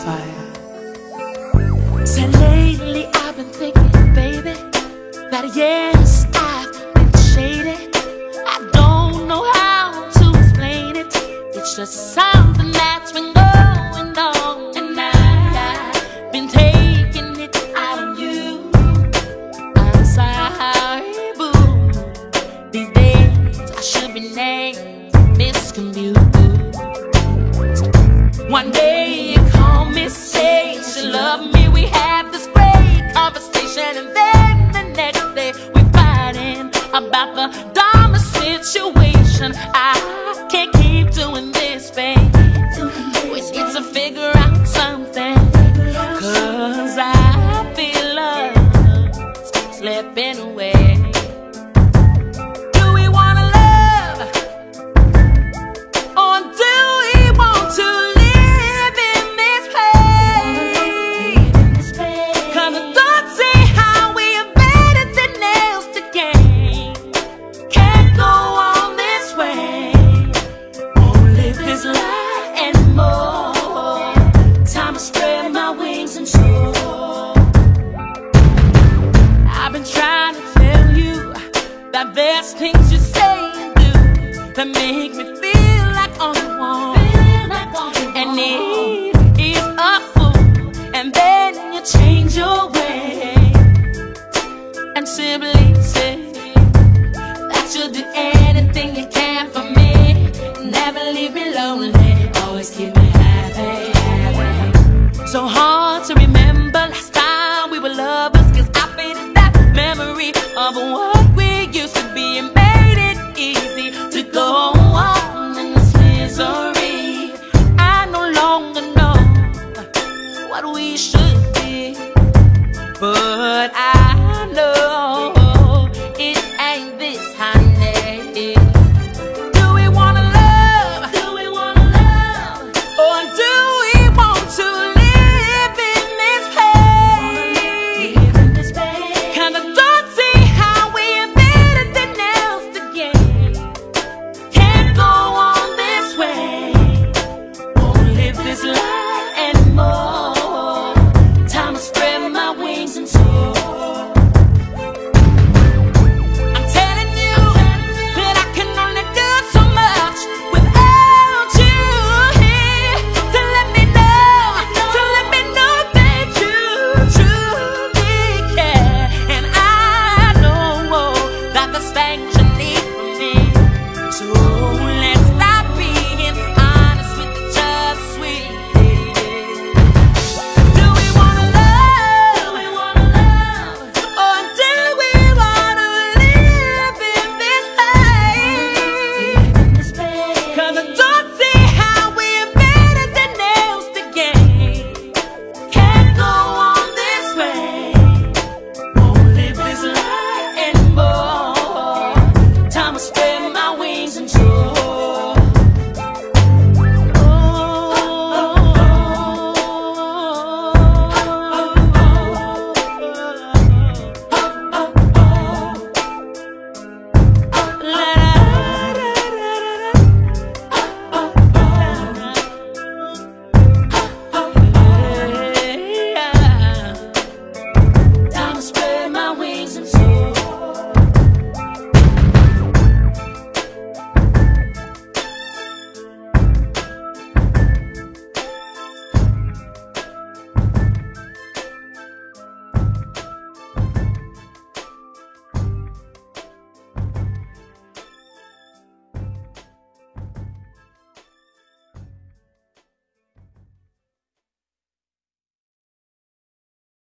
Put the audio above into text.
Fire. So lately I've been thinking, baby, that yes, I've been shady. I don't know how to explain it. It's just something that's been going on, and I've been taking it out on you. I'm sorry, days I should Miss Commute. One day you call me, say you love me, we have this great conversation, and then the next day we're fighting about the dumbest situation. I can't keep doing this, babe. We need to figure out something, cause I that there's things you say and do that make me feel like on the wall. And it is a fool, and then you change your way and simply what we should be. But I